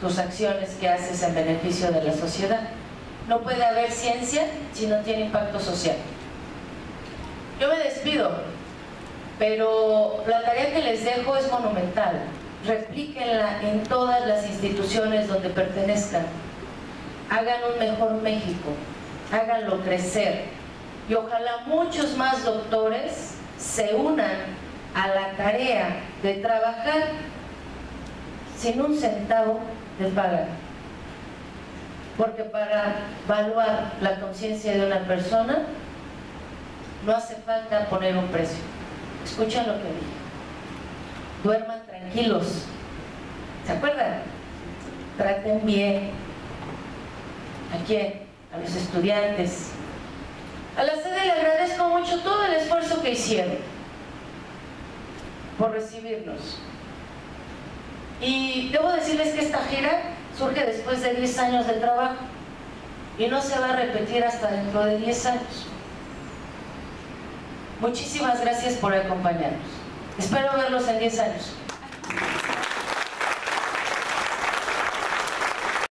tus acciones que haces en beneficio de la sociedad. No puede haber ciencia si no tiene impacto social. Yo me despido, pero la tarea que les dejo es monumental. Replíquenla en todas las instituciones donde pertenezcan. Hagan un mejor México, háganlo crecer. Y ojalá muchos más doctores se unan a la tarea de trabajar sin un centavo de paga. Porque para evaluar la conciencia de una persona no hace falta poner un precio. Escuchen lo que dije. Duerman tranquilos. ¿Se acuerdan? Traten bien. ¿A quién? A los estudiantes. A la sede le agradezco mucho todo el esfuerzo que hicieron por recibirnos. Y debo decirles que esta gira surge después de 10 años de trabajo y no se va a repetir hasta dentro de 10 años. Muchísimas gracias por acompañarnos. Espero verlos en 10 años.